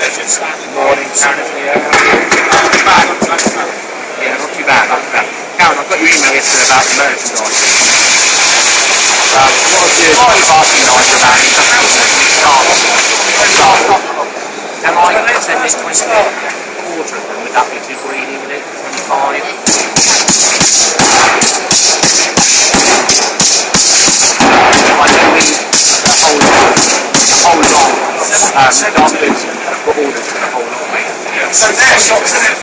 Morning, Karen. Yeah. Not too bad, not too bad. Karen, I've got your email yesterday about the merchandise. Um, what I'll do is I'll keep asking Nigel about it. Am I going to send this to his quarter of them? Would that be too greedy, would it? 25? I don't mean the whole lot. The whole lot. Um, it's a